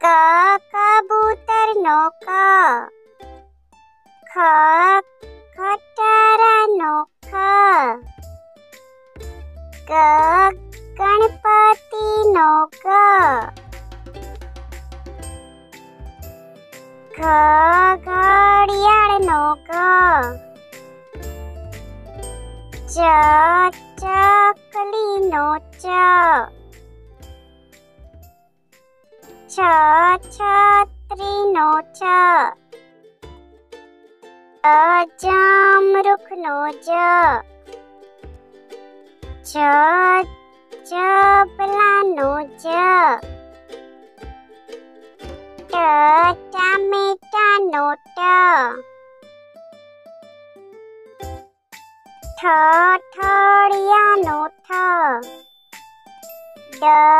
ક કબૂતરનો ક ખ ખટારાનો ખ ગ ગણપતિનો ગ ઘ ઘડિયાળનો ગ ચ ચકલીનો ચ છ છત્રીનો છ અજામરૂખનો જ જ જબલાનો જ ટ ટામેટાનો ટ ઠ ઠળિયાનો ઠ ડ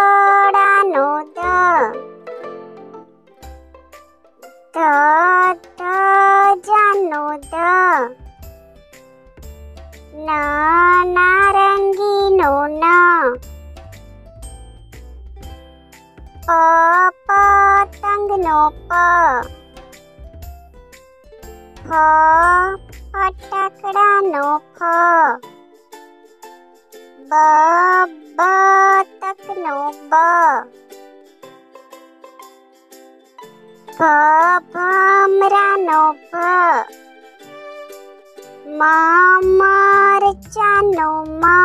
th th జను ద నా నారంగి నో. నా ప ప తంగ నో ప ఫ నో ఫ బ బ నో బ pomrano po mamarchano ma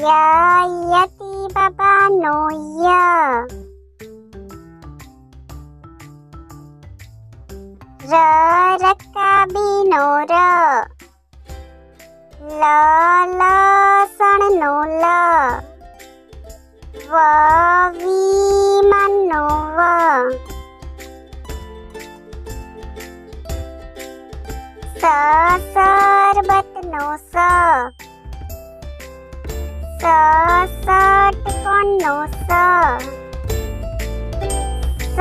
ya yati babano ya ra rakabino ra la la sanano la va સ સરબતનો સ સ ષટકોણનો સ સ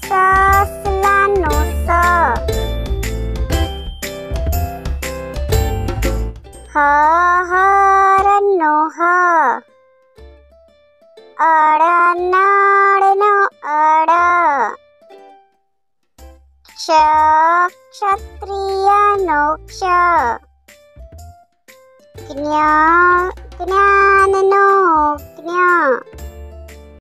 સસલાનો સ હ હરનો હ અડનળનો मोक्ष क्षत्रियनोक्ष ज्ञा ज्ञाननोज्ञ